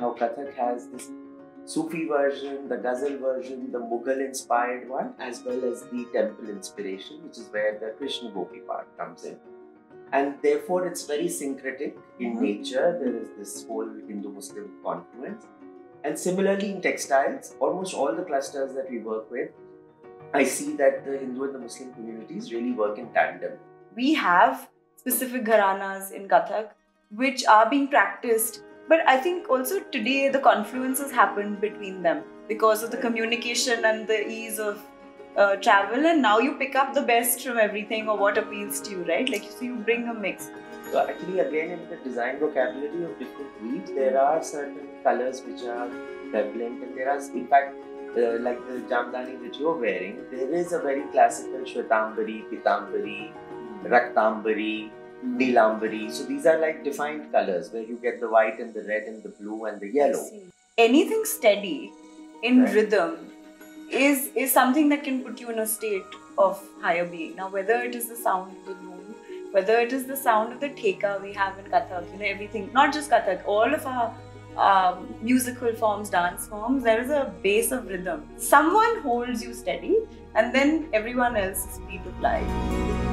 how Kathak has this Sufi version, the Ghazal version, the Mughal inspired one, as well as the temple inspiration, which is where the Krishna Gopi part comes in. And therefore, it's very syncretic in Mhm. nature. There is this whole Hindu Muslim confluence. And similarly, in textiles, almost all the clusters that we work with, I see that the Hindu and the Muslim communities really work in tandem. we have specific gharanas in Kathak which are being practiced. But I think also today the confluences happen between them because of the communication and the ease of uh, travel. And now you pick up the best from everything or what appeals to you, right? Like, so you bring a mix. So actually, again, in the design vocabulary of different weaves, there are certain colors which are prevalent, and there are, in fact, uh, like the jamdani that you're wearing, there is a very classical shwetambari, pitambari, raktambari, neelambari. So these are like defined colors where you get the white and the red and the blue and the yellow. Anything steady in Right. rhythm is is something that can put you in a state of higher being. Now, whether it is the sound of the loom, whether it is the sound of the theka we have in Kathak, you know, everything, not just Kathak, all of our um, musical forms, dance forms, there is a base of rhythm. Someone holds you steady, and then everyone else is free to fly.